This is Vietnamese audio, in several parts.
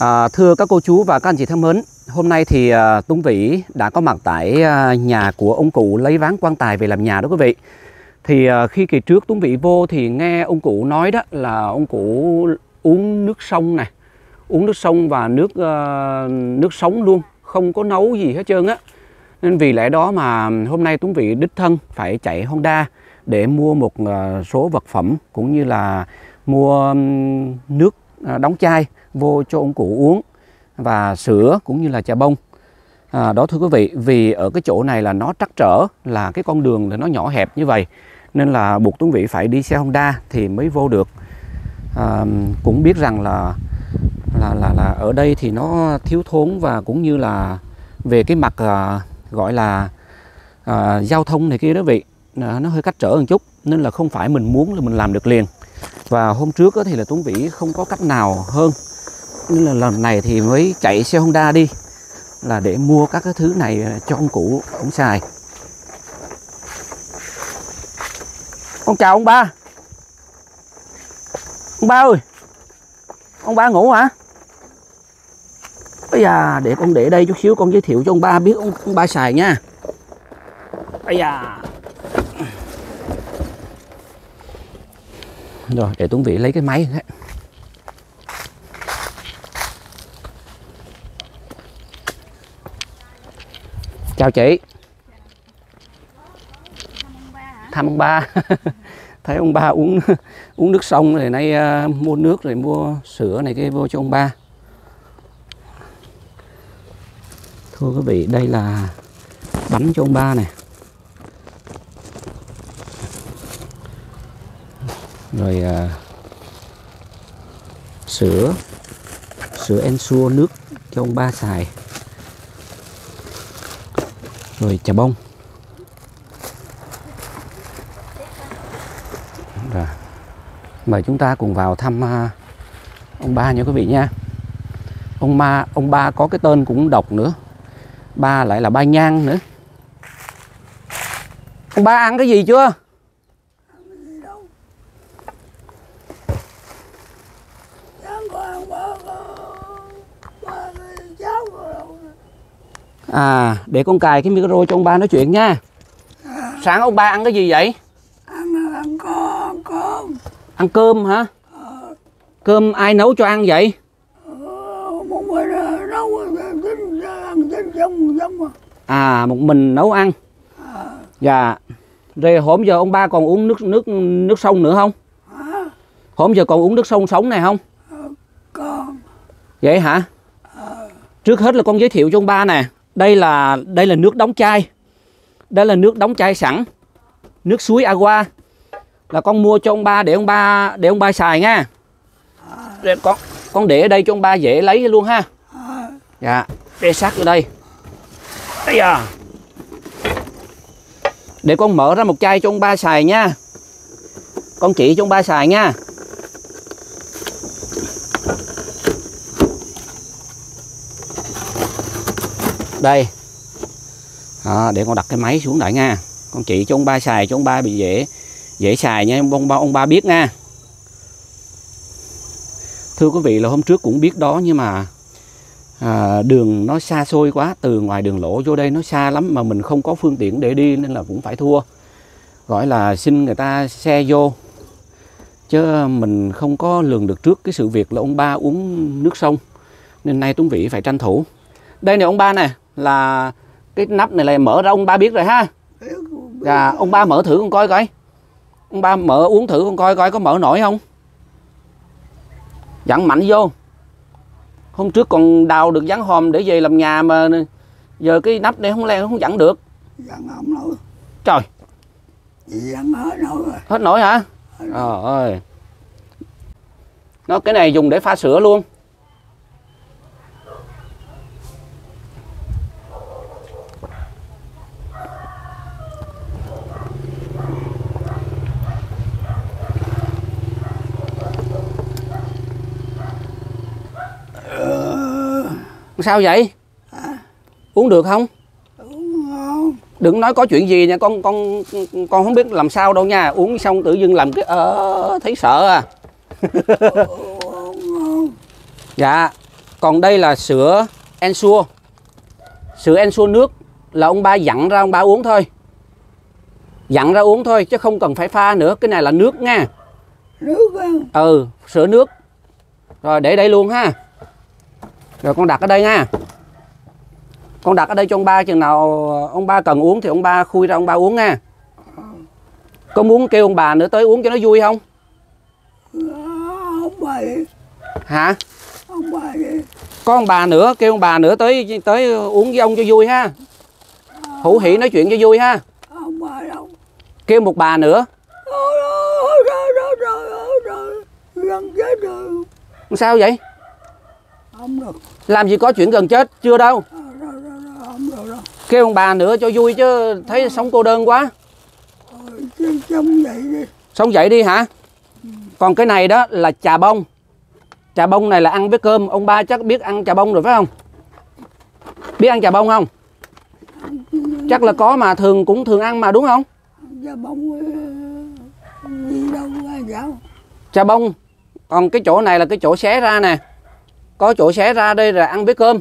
À, thưa các cô chú và các anh chị thân mến, hôm nay thì à, Tuấn Vĩ đã có mặt tại à, nhà của ông cụ lấy ván quan tài về làm nhà đó quý vị. Thì à, khi kỳ trước Tuấn Vĩ vô thì nghe ông cụ nói đó là ông cụ uống nước sông này, uống nước sông và nước à, nước sống luôn, không có nấu gì hết trơn á. Nên vì lẽ đó mà hôm nay Tuấn Vĩ đích thân phải chạy Honda để mua một à, số vật phẩm cũng như là mua nước À, đóng chai vô cho ông cụ uống và sữa cũng như là trà bông. À, đó thưa quý vị, vì ở cái chỗ này là nó trắc trở là cái con đường là nó nhỏ hẹp như vậy nên là buộc Tuấn Vĩ phải đi xe Honda thì mới vô được. À, cũng biết rằng là là là là ở đây thì nó thiếu thốn và cũng như là về cái mặt à, gọi là à, giao thông này kia đó vị à, nó hơi cách trở một chút nên là không phải mình muốn là mình làm được liền và hôm trước thì là Tuấn Vĩ không có cách nào hơn. Nên là lần này thì mới chạy xe Honda đi là để mua các cái thứ này à, cho ông cụ ông xài. Con chào ông ba. Ông ba ơi ông ba ngủ hả? Bây giờ để con để đây chút xíu con giới thiệu cho ông ba biết ông, ông ba xài nha. Bây giờ rồi để Tuấn Vĩ lấy cái máy. Đấy. chào chị. Thăm ông ba thấy ông ba uống uống nước sông rồi nay uh, mua nước rồi mua sữa này kia vô cho ông ba. Thưa quý vị đây là bánh cho ông ba này rồi à, sữa. Sữa Ensure nước cho ông ba xài. Rồi trà bông. Rồi mời chúng ta cùng vào thăm à, ông ba nha quý vị nha. Ông ma ông ba có cái tên cũng độc nữa. Ba lại là ba nhang nữa. Ông ba ăn cái gì chưa Sáng có ăn ba có ba cái cháo rồi đâu nè à để con cài cái micro cho ông ba nói chuyện nha. Sáng ông ba ăn cái gì vậy? Ăn ăn ăn cơm ăn cơm hả? Cơm ai nấu cho ăn vậy? Ờ, à một mình nấu ăn. Dạ. Rồi hôm giờ ông ba còn uống nước nước nước sông nữa không? Hôm giờ còn uống nước sông sống này không? Con vậy hả? Trước hết là con giới thiệu cho ông ba nè đây là đây là nước đóng chai. Đây là nước đóng chai sẵn. Nước suối agua. Là con mua cho ông ba để ông ba, để ông ba xài nha. Để con con để ở đây cho ông ba dễ lấy luôn ha. Dạ để sát ở đây. Bây giờ để con mở ra một chai cho ông ba xài nha. Con chỉ cho ông ba xài nha. Đây. À, để con đặt cái máy xuống lại nha. Con chỉ cho ông ba xài cho ông ba bị dễ dễ xài nha. Ông ba ông ba biết nha. Thưa quý vị là hôm trước cũng biết đó nhưng mà à, đường nó xa xôi quá từ ngoài đường lỗ vô đây nó xa lắm mà mình không có phương tiện để đi nên là cũng phải thua. Gọi là xin người ta xe vô chứ mình không có lường được trước cái sự việc là ông ba uống nước sông nên nay Tuấn Vĩ phải tranh thủ. Đây nè ông ba nè là cái nắp này là mở ra ông ba biết rồi ha. Dạ ông ba mở thử con coi coi. Ông ba mở uống thử con coi coi có mở nổi không? Dặn mạnh vô. Hôm trước còn đào được dán hòm để về làm nhà mà giờ cái nắp này không leo không dặn được? Dặn không nổi trời. Dặn hết nổi rồi. Hết nổi hả? Trời ơi. Nó cái này dùng để pha sữa luôn sao vậy? Uống được không? Đừng nói có chuyện gì nha con con con không biết làm sao đâu nha. Uống xong tự dưng làm cái ờ thấy sợ à. Dạ còn đây là sữa Ensure sữa Ensure nước là ông ba dặn ra ông ba uống thôi. Dặn ra uống thôi chứ không cần phải pha nữa. Cái này là nước nha. Nước ăn ừ sữa nước. Rồi để đây luôn ha rồi con đặt ở đây nha. Con đặt ở đây cho ông ba chừng nào ông ba cần uống thì ông ba khui ra ông ba uống nha. Có muốn kêu ông bà nữa tới uống cho nó vui không? Ông bà gì hả? Ông bà gì có ông bà nữa kêu ông bà nữa tới tới uống với ông cho vui ha. Hữu hỉ nói chuyện cho vui ha. Ông bà đâu? Kêu một bà nữa. Sao vậy? Không được làm gì có chuyện gần chết chưa đâu. Ờ, kêu ông bà nữa cho vui chứ thấy sống cô đơn quá. Chứ chống vậy đi. Sống dậy đi hả? Còn cái này đó là trà bông. Trà bông này là ăn với cơm ông ba chắc biết ăn trà bông rồi phải không? Biết ăn trà bông không? Chắc là có mà thường cũng thường ăn mà đúng không? Giờ bông ờ, gì đâu ra trà bông. Còn cái chỗ này là cái chỗ xé ra nè có chỗ xé ra đây là ăn với cơm.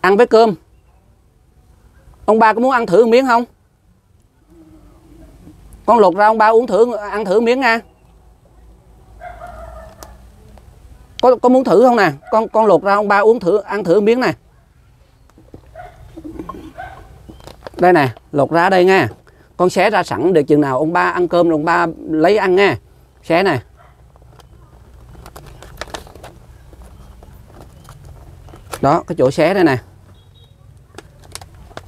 Ăn với cơm. Ông ba có muốn ăn thử một miếng không? Con lột ra ông ba uống thử, ăn thử miếng nha. Có có muốn thử không nè? Con con lột ra ông ba uống thử, ăn thử miếng nè. Đây nè, lột ra đây nha. Con xé ra sẵn để chừng nào ông ba ăn cơm rồi ông ba lấy ăn nha. Xé nè. Đó cái chỗ xé đây nè.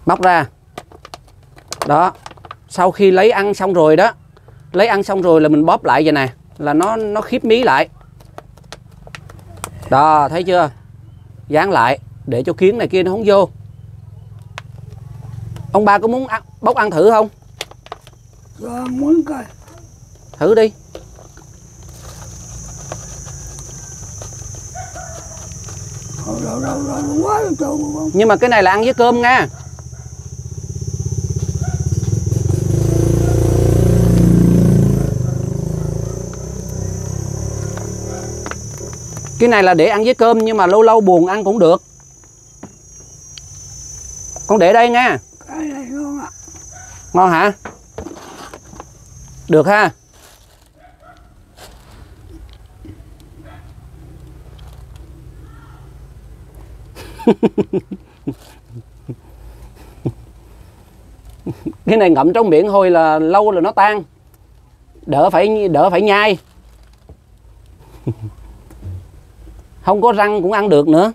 Bóc ra. Đó sau khi lấy ăn xong rồi đó lấy ăn xong rồi là mình bóp lại vậy nè là nó nó khiếp mí lại. Đó thấy chưa? Dán lại để cho kiến này kia nó không vô. Ông ba có muốn ăn, bóc ăn thử không? Ăn muốn coi. Thử đi rồi rồi rồi rồi quá rồi trời không nhưng mà cái này là ăn với cơm nha. Cái này là để ăn với cơm nhưng mà lâu lâu buồn ăn cũng được. Con để đây nha. Cái này ngon ạ. Ngon hả? Được ha cái này ngậm trong miệng thôi là lâu là nó tan. Đỡ phải đỡ phải nhai. Không có răng cũng ăn được nữa.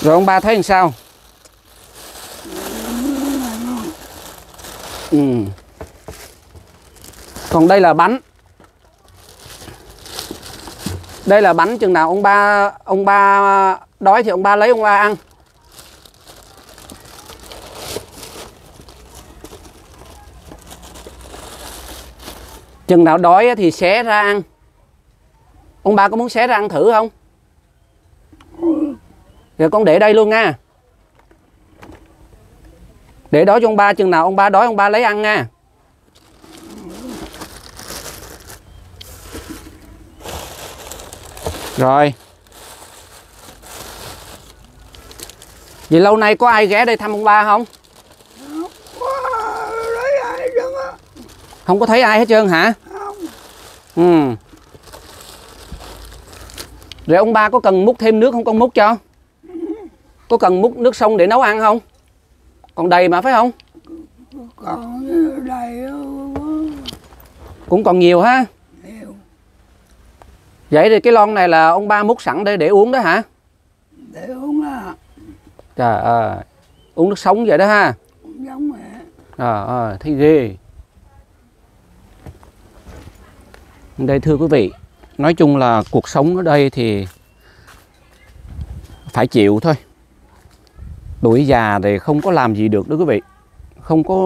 Rồi ông ba thấy làm sao? Ừ. còn đây là bánh đây là bánh chừng nào? Ông ba ông ba đói thì ông ba lấy ông ba ăn. Chừng nào đói thì xé ra ăn. Ông ba có muốn xé ra ăn thử không? Rồi con để đây luôn nha. Để đó cho ông ba, chừng nào ông ba đói, ông ba lấy ăn nha. Rồi. Vậy lâu nay có ai ghé đây thăm ông ba không? Không có thấy ai hết trơn hả? Không ừ. Rồi ông ba có cần múc thêm nước không con múc cho? Có cần múc nước sông để nấu ăn không? Còn đầy mà phải không? Còn đây cũng còn nhiều ha vậy thì cái lon này là ông ba múc sẵn để để uống đó hả? Để uống à trời ơi uống nước sống vậy đó ha. Cũng giống mẹ trời ơi thấy ghê. Đây thưa quý vị nói chung là cuộc sống ở đây thì phải chịu thôi. Tuổi già thì không có làm gì được đó quý vị. Không có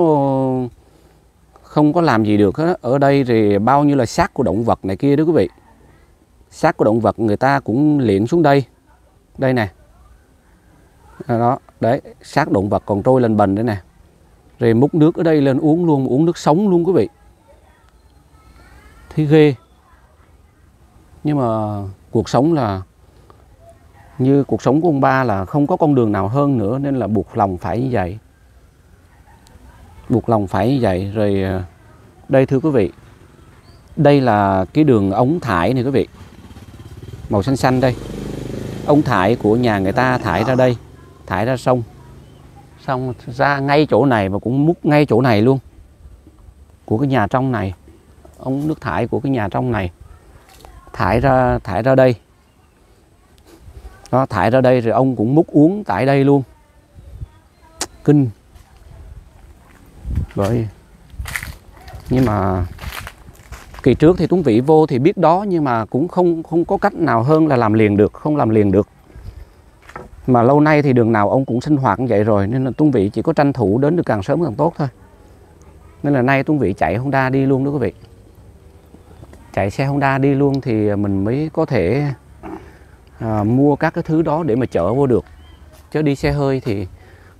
không có làm gì được hết ở đây thì bao nhiêu là xác của động vật này kia đó quý vị xác của động vật người ta cũng liệng xuống đây. Đây nè. À, đó, đấy, xác động vật còn trôi lên bần đây nè. Rồi múc nước ở đây lên uống luôn, uống nước sống luôn quý vị. Thấy ghê. Nhưng mà cuộc sống là, như cuộc sống của ông ba là không có con đường nào hơn nữa, nên là buộc lòng phải như vậy. Buộc lòng phải như vậy. Rồi à, đây thưa quý vị, đây là cái đường ống thải này quý vị màu xanh xanh đây. Ống thải của nhà người ta thải ra đây, thải ra sông. Xong ra ngay chỗ này và cũng múc ngay chỗ này luôn. Của cái nhà trong này ống nước thải của cái nhà trong này. Thải ra thải ra đây. Nó thải ra đây rồi ông cũng múc uống tại đây luôn. Kinh. Bởi nhưng mà kỳ trước thì Tuấn Vĩ vô thì biết đó nhưng mà cũng không không có cách nào hơn là làm liền được không làm liền được. Mà lâu nay thì đường nào ông cũng sinh hoạt như vậy rồi nên là Tuấn Vĩ chỉ có tranh thủ đến được càng sớm càng tốt thôi. Nên là nay Tuấn Vĩ chạy Honda đi luôn đó quý vị. Chạy xe Honda đi luôn thì mình mới có thể à, mua các cái thứ đó để mà chở vô được. Chứ đi xe hơi thì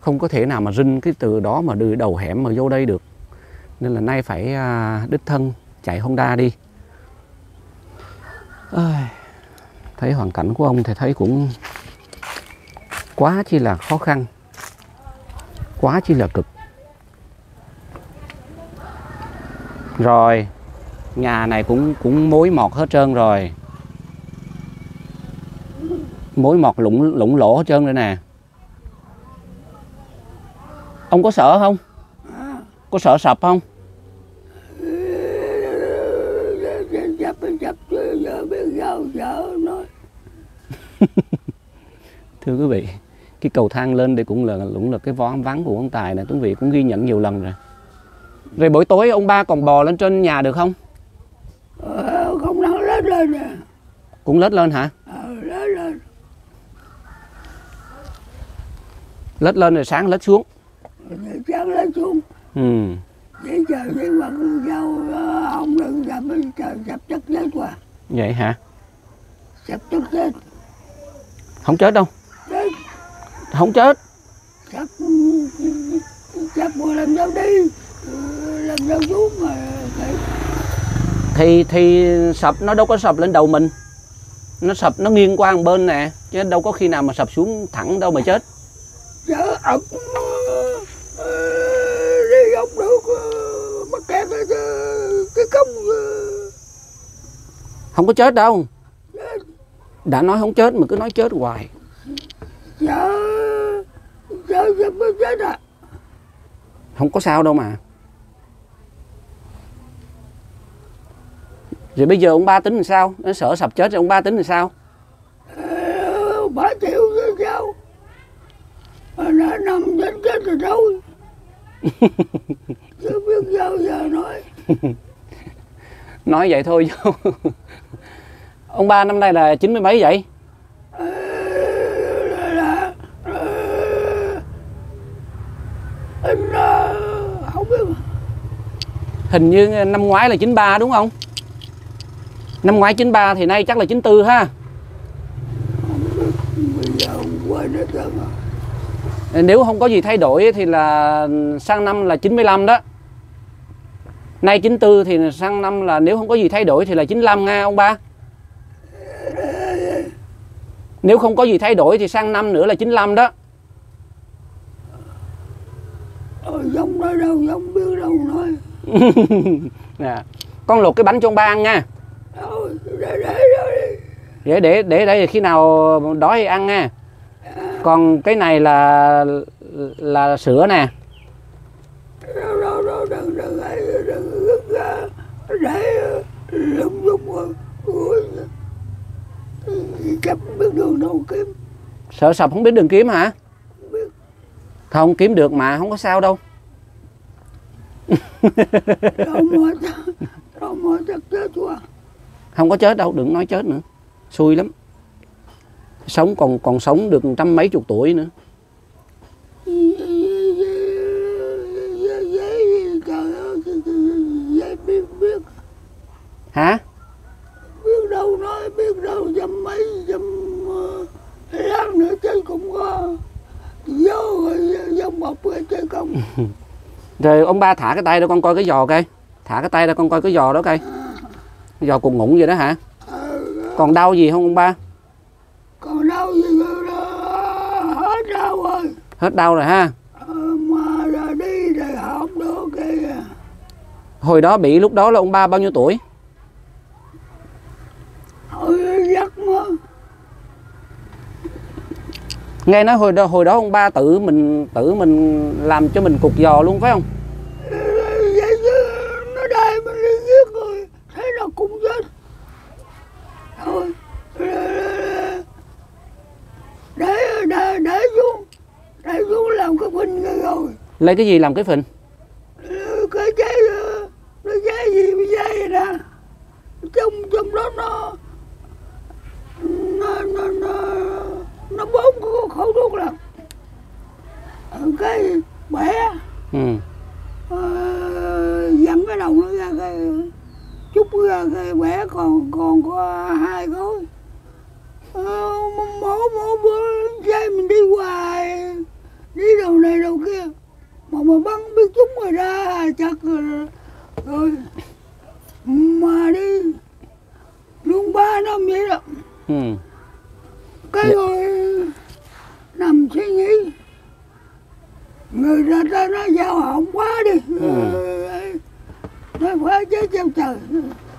không có thể nào mà rinh cái từ đó mà từ đầu hẻm mà vô đây được. Nên là nay phải à, đích thân chạy Honda đi. À, thấy hoàn cảnh của ông thì thấy cũng quá chi là khó khăn quá chi là cực. Rồi nhà này cũng cũng mối mọt hết trơn rồi. Mối mọt lũng lũng lỗ hết trơn rồi nè. Ông có sợ không? Có sợ sập không chập chập giờ biết sao sợ nói thưa quý vị cái cầu thang lên đây cũng là cũng là cái vón vắng của ông tài này quý vị cũng ghi nhận nhiều lần rồi. Rồi buổi tối ông ba còn bò lên trên nhà được không? Ờ, không năng lên lên nè. Cũng lết lên hả? Ờ, lên lên. Lết lên rồi sáng lết xuống. Sáng lên xuống. Ừ. Để chờ đi mà sao ờ, ông đừng gặp chờ sập chất chết qua vậy hả? Sập chất chết không chết đâu. Không chết. Sập sập mà làm sao đi. Ờ, làm sao xuống mà thì thì sập nó đâu có sập lên đầu mình. Nó sập nó nghiêng qua một bên nè chứ đâu có khi nào mà sập xuống thẳng đâu mà chết. Chở ẩm ờ, đi không được ờ, mắc kẹt ở cái- ờ, không có chết đâu đã nói không chết mà cứ nói chết hoài. Chở chở sập mới chết à không có sao đâu mà. Rồi bây giờ ông ba tính làm sao? Nó sợ sập chết rồi ông ba tính làm sao? Ờ, bà chịu chứ sao? Đã nằm trên chết rồi thôi chứ biết sao giờ nói. Nói vậy thôi chứ ông ba năm nay là chín mươi mấy vậy? Ờ, không biết hình như năm ngoái là 93 đúng không? Năm ngoái 93 thì nay chắc là 94 ha. Nếu không có gì thay đổi thì là sang năm là 95 đó. Nay 94 thì sang năm là nếu không có gì thay đổi thì là 95 nha ông ba nếu không có gì thay đổi thì sang năm nữa là 95 đó. Ờ, giống nói đâu giống biết đâu nói. Nè con luộc cái bánh cho ông ba ăn nha. Thôi, để để đó đi. Để để để đây khi nào đói thì ăn nha. Còn cái này là là sữa nè đâu đâu đâu đừng đừng ấy đừng gứt ra để lung lung rồi ui chấp biết đường đâu kiếm. Sợ sập không biết đường kiếm hả? Biết. Không kiếm được mà không có sao đâu. Không có chết đâu đừng nói chết nữa. Xui lắm. Sống còn còn sống được trăm mấy chục tuổi nữa. Hả dăm mấy dăm ờ, lát nữa chơi cũng có vô rồi dòng bọc rồi chơi không. Rồi ông ba thả cái tay ra con coi cái giò coi. Thả cái tay ra con coi cái giò đó coi. Do cục ngủng vậy đó hả? Ờ, còn đau gì không ông ba? Còn đâu gì đó hết đâu rồi. Hết đau rồi ha? Ờ, mà đi rồi học được kìa hồi đó bị lúc đó là ông ba bao nhiêu tuổi Ôi giấc mà nghe nói hồi đó hồi đó ông ba tự mình tự mình làm cho mình cục giò luôn, phải không? Vậy chứ nó đây mình đi giết rồi thế nào cũng chết thôi để để để xuống để xuống làm cái phình rồi lấy cái gì làm cái phình? Cái cái cái cái gì cái giờ nè trong trong đó nó nó nó nó nó bốn cái khẩu thuốc là cái bẻ ừ. Ờ, dặn cái đầu nó ra cái chút ra cái bẻ còn còn có hai khối ờ, mỗi mỗi bữa dây mình đi hoài đi đầu này đầu kia mà mà bắn biết chúng rồi ra chắc rồi, rồi mà đi luôn ba năm vậy đó Ừ. cái Dạ. rồi nằm suy nghĩ. Người ra ta nói giao hỏng quá đi. Ừ. nói phải chết trong trời.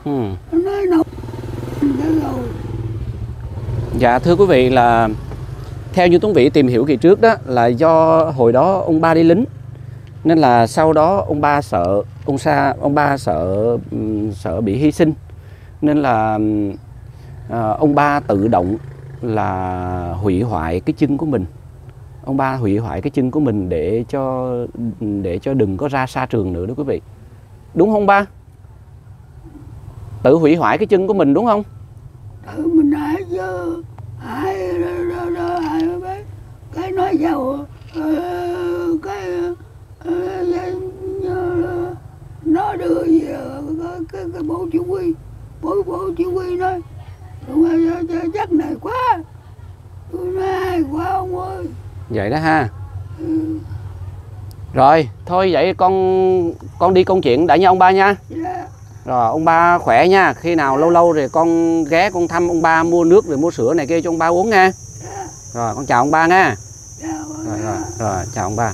Ừ. nói thế rồi. Dạ thưa quý vị là theo như Tuấn Vĩ tìm hiểu kỳ trước đó là do hồi đó ông ba đi lính. Nên là sau đó ông ba sợ ông sa ông ba sợ ừm, sợ bị hy sinh. Nên là à, ông ba tự động là hủy hoại cái chân của mình. Ông ba hủy hoại cái chân của mình để cho để cho đừng có ra xa trường nữa đó quý vị. Đúng không ba? Tự hủy hoại cái chân của mình đúng không? Tự mình hại chứ. Hại cái nói giàu ờ, cái ờ, ờ, nó đưa về cái, cái, cái bộ chỉ huy bộ bộ chỉ huy nói "Đúng chắc- này quá tôi nói quá ông ơi vậy đó ha rồi thôi vậy con con đi công chuyện đã nha ông ba nha yeah. rồi ông ba khỏe nha khi nào lâu lâu rồi con ghé con thăm ông ba mua nước rồi mua sữa này kia cho ông ba uống nha yeah. rồi con chào ông ba nha yeah, rồi rồi rồi chào ông ba